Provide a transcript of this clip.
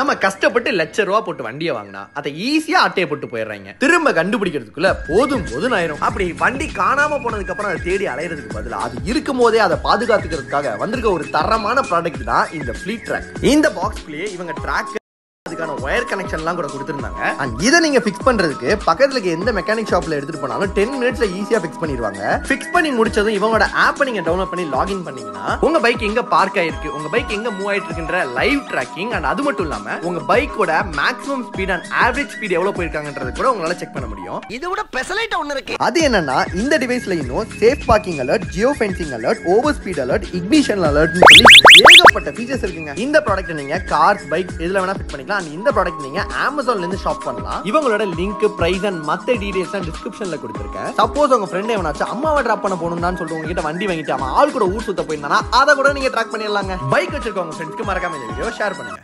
நம்ம கஷ்டப்பட்டு லட்ச ரூபா போட்டு வண்டியை வாங்கினா அதை ஈஸியா அட்டையை போட்டு போயிடுறாங்க. திரும்ப கண்டுபிடிக்கிறதுக்குள்ள போதும் போதும் ஆயிரும். அப்படி வண்டி காணாம போனதுக்கு அப்புறம் அதை தேடி அலையிறதுக்கு பதிலா அது இருக்கும் போதே அதை பாதுகாத்துக்கிறதுக்காக வந்திருக்க ஒரு தரமான ப்ராடக்ட் தான் இந்த ஃபிளீட் ட்ராக் இந்த பாக்ஸ்லயே இவங்க ட்ராக் ஒயர் கனெக்ஷன்லாம் கூட கொடுத்துருந்தாங்க. அண்ட் இதை நீங்க ஃபிக்ஸ் பண்றதுக்கு பக்கத்துல எந்த மெக்கானிக் ஷாப்ல எடுத்துட்டு போனாலும் டென் மினிட்ஸ்ல ஈஸியா ஃபிக்ஸ் பண்ணிடுவாங்க. ஃபிக்ஸ் பண்ணி முடிச்சதும் இவங்களோட ஆப்பை நீங்க டவுன்லோட் பண்ணி லாகின் பண்ணீங்கன்னா உங்க பைக் எங்க பார்க் ஆயிருக்கு உங்க பைக் எங்க மூவ் ஆயிட்டு இருக்குன்ற லைவ் ட்ராக்கிங் அண்ட் அது மட்டும் இல்லாம உங்க பைக்கோட maximum speed and average speed எவ்வளவு போயிருக்காங்கன்றது கூட உங்களால செக் பண்ண முடியும். இது விட பெசலைட் ஒண்ணு இருக்கு. அது என்னன்னா இந்த டிவைஸ்ல இன்னும் safe parking alert geo fencing alert over speed alert ignition alert சொல்லி ஏகப்பட்ட ஃபீச்சர்ஸ் இருக்குங்க. இந்த ப்ராடக்ட் நீங்க கார்ஸ் பைக் இதுல வேணா ஃபிட் பண்ணிக்கலாம். அண்ட் இந்த ப்ராடக்ட் நீங்க அமேசான்ல இருந்து ஷாப் பண்ணலாம். இவங்களோட லிங்க் பிரைஸ் அண்ட் மத்த டீடைல்ஸ் தான் டிஸ்கிரிப்ஷன்ல கொடுத்துருக்கேன். சப்போஸ் உங்க ஃப்ரெண்ட் எவனாச்சும் அம்மாவை டிராப் பண்ண போகணும்னு சொல்லிட்டு உங்ககிட்ட வண்டி வாங்கிட்டு அவன் ஆள் கூட ஊர் சுத்த போயிருந்தானா அதை கூட நீங்க ட்ராக் பண்ணிடலாங்க. பைக் வச்சிருக்கவங்க ஃப்ரெண்ட்ஸ்க்கு மறக்காம இந்த வீடியோ ஷேர் பண்ணுங்க.